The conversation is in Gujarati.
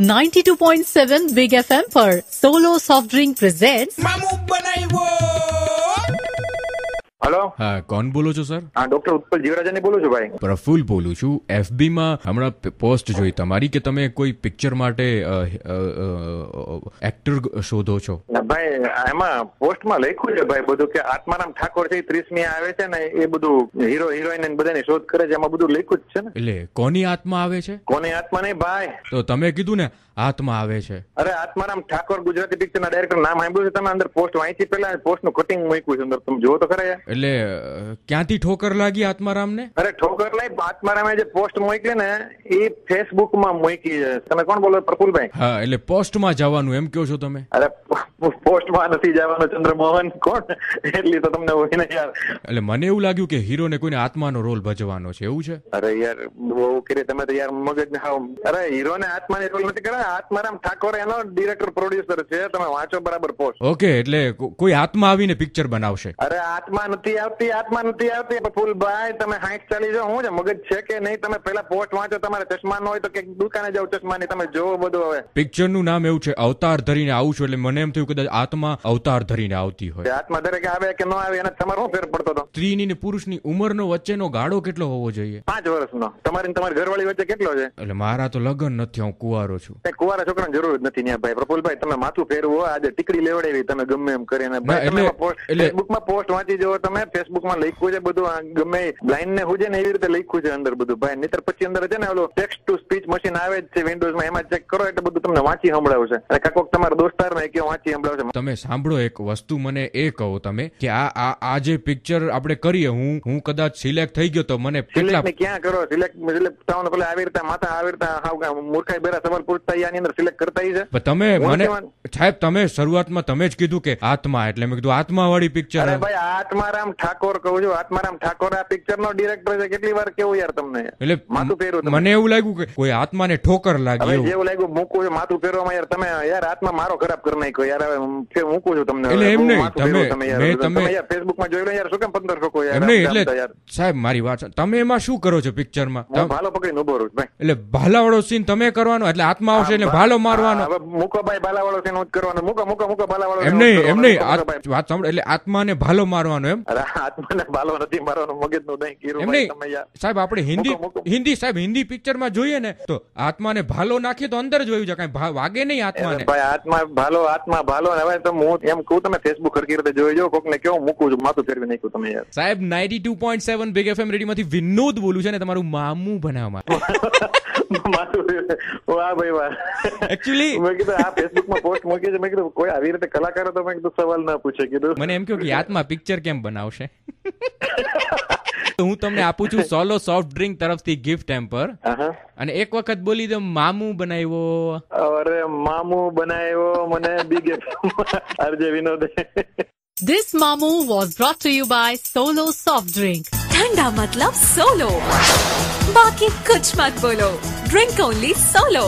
92.7 Big FM पर solo soft drink presents hello હા કોણ બોલો છો સર? હા ડોક્ટર ઉત્પલ જીવરાજાની બોલું છું ભાઈ. પ્રફુલ બોલું છું. એફબી માં હમણાં પોસ્ટ જોઈ. તમારી કે તમે કોઈ પિક્ચર માટે એક્ટર શોધો છો? ભાઈ એમાં પોસ્ટમાં લખ્યું છે ભાઈ બધું કે આત્મારામ ઠાકોર છે ત્રીસમી આવે છે ને એ બધું હીરો હિરોઈન ને બધાની શોધ કરે છે એમાં બધું લખ્યું જ છે ને. એટલે કોની આત્મા આવે છે? કોની આત્મા નહીં ભાઈ? તો તમે કીધું ને આત્મા આવે છે. અરે આત્મારામ ઠાકોર ગુજરાતી પિક્ચર ના ડાયરેક્ટર નામ સાંભળ્યું છે તમે અંદર પોસ્ટ વાંચી પેલા પોસ્ટનું કટિંગ મૂક્યું છે અંદર તમે જોવો તો ખરા એટલે ક્યાંથી ઠોકર લાગી આત્મારામને? અરે ઠોકર નહીં આત્મારામે જે પોસ્ટ મૂકી ને એ ફેસબુકમાં મૂકી છે. તમે કોણ બોલો પ્રફુલભાઈ? હા એટલે પોસ્ટમાં જવાનું એમ કહો છો તમે? અરે પોસ્ટમાં નથી જવાનું ચંદ્રમોહન. કોણ? એટલી તો તમને હોય ને યાર. એટલે મને એવું લાગ્યું કે હીરો ને કોઈને આત્માનો રોલ ભજવાનો છે એવું છે? અરે યાર બહુ કરી તમે તો યાર મગજ ને હાવ અરે હીરો ને આત્માની રોલ નથી કરે આત્મારામ ઠાકોર એનો ડિરેક્ટર પ્રોડ્યુસર છે તમે વાંચો બરાબર પોસ્ટ ઓકે એટલે કોઈ આત્મા આવીને પિક્ચર બનાવશે. અરે આત્મા નથી આવતી આત્મા નથી આવતી ફૂલભાઈ તમે હાઈટ ચાલી જાઓ. હું છે મગજ છે કે નહીં? તમે પેલા પોસ્ટ વાંચો તમારે ચશ્મા ન હોય તો કે દુકાને જાઓ ચશ્માની તમે જોવો બધું હવે. પિક્ચરનું નામ એવું છે અવતાર ધરીને આવું છું એટલે મને એમ થયું કદાચ આત્મા અવતાર ધરીને આવતી હોય. આત્મા દરેક આવે કે ન આવે એને તમારે શું ફેર પડતો હતો? સ્ત્રીની ને પુરુષની ઉંમરનો વચ્ચેનો ગાળો કેટલો હોવો જોઈએ? પાંચ વર્ષનો. તમારી ને તમારી ઘરવાળી વચ્ચે કેટલો છે? એટલે મારા તો લગ્ન નથી હું કુવારો છું. કુવારા છોકરાને જરૂર જ નથી ન્યા ભાઈ. પ્રફુલભાઈ તમે માથું ફેરવું આજે ટીકડી લેવડાવી તમે ગમે એમ કરીને. એટલે- ફેસબુકમાં પોસ્ટ વાંચી જવો તમે ફેસબુકમાં લખ્યું છે બધું ગમે બ્લાઇન્ડ ને હુજે ને એવી રીતે લખ્યું છે અંદર બધું. ભાઈ નહીતર પછી અંદર છે ને ઓલું ટેક્સ્ટ ટુ સ્પીચ મશીન આવે જ છે વિન્ડોઝમાં એમાં ચેક કરો એટલે બધું તમને વાંચી સંભળાવશે અને કાકોક તમારા દોસ્તાર ને કે વાંચી સંભળાવશે તમે સાંભળો એક વસ્તુ મને એ કહો તમે કે આ આ આ જે પિક્ચર આપણે કરીએ હું હું કદાચ સિલેક્ટ થઈ ગયો તો મને કેટલા ક્યાં કરો? સિલેક્ટ સિલેક્ટ થવાનું પેલા આવી રીતે માથા આવી રીતે મૂર્ખાઈ બેરા સવાલ પૂછતા આની અંદર સિલેક્ટ કરતા છે. તમે મને સાહેબ તમે શરૂઆતમાં તમે જ કીધું કે આત્મા એટલે મેં કીધું આત્મા વાળી પિક્ચર ભાઈ ભાઈ આત્મારામ ઠાકોર કહું છું આત્મારામ ઠાકોર આ પિક્ચર નો ડિરેક્ટર છે કેટલી વાર કેવું યાર તમને? એટલે માથું તમે. મને એવું લાગ્યું કે કોઈ આત્માને ઠોકર લાગી હવે એવું. લાગ્યું મૂકું છું માથું ફેરવામાં યાર તમે યાર આત્મા મારો ખરાબ કરી નાખ્યો યાર હવે મૂકું છું તમને એટલે એમ નહીં, તમે- યાર. તમે- યાર ફેસબુકમાં જોઈ લો યાર શું કેમ પંદર ઠોકો યાર એમ નહીં એટલે સાહેબ મારી વાત તમે એમાં શું કરો છો પિક્ચરમાં? ભાલો પકડીને ઊભો રહું એટલે ભાલાવાળો સીન તમે કરવાનો એટલે આત્મા આવશે એટલે ભાલો મારવાનો. મૂકો ભાઈ બાલાવાળો છે જ કરવાનો. મૂકો મૂકો મૂકો ભાલાવાળો એમ નહીં એમ નહીં. વાત સાંભળો એટલે આત્માને ભાલો મારવાનો એમ? આત્માને બાલો નથી મારવાનો કીરું તમે સાહેબ આપણે હિન્દી. હિન્દી સાહેબ હિન્દી પિક્ચરમાં જોઈએ ને તો આત્માને ભાલો નાખીએ તો અંદર જોયું છે કઈ વાગે નહીં આત્માને. ભાઈ આત્મા ભાલો આત્મા ભાલો હવે તો હું એમ કહું તમે ફેસબુક ખરકી રીતે જોઈ જાઓ કોક ને કેવું મૂકું છું માથું ફેરવી નાખ્યું તમે યાર. સાહેબ ninety two point seven big FM રેડીમાંથી Vinod બોલું છે ને તમારું મામું બનાવવા માથું વાહ ભાઈ વાહ. Actually- આ ફેસબુકમાં પોસ્ટ છે કોઈ આવી રીતે કલાકારો તો મેં કીધું સવાલ ના પૂછે કીધું. મને એમ કહ્યું કે આત્મા પિક્ચર કેમ બનાવશે તો હું તમને આપું છું સોલો સોફ્ટ ડ્રિંક તરફથી ગિફ્ટ ટેમ્પર આહા. અને એક વખત બોલી દો મામું બનાવ્યો અરે મામુ બનાવ્યો મને big RJ Vinod This Mamu was brought to you by Solo Soft Drink. ठंडा मतलब सोलो बाकी कुछ मत बोलो ड्रिंक ओनली सोलो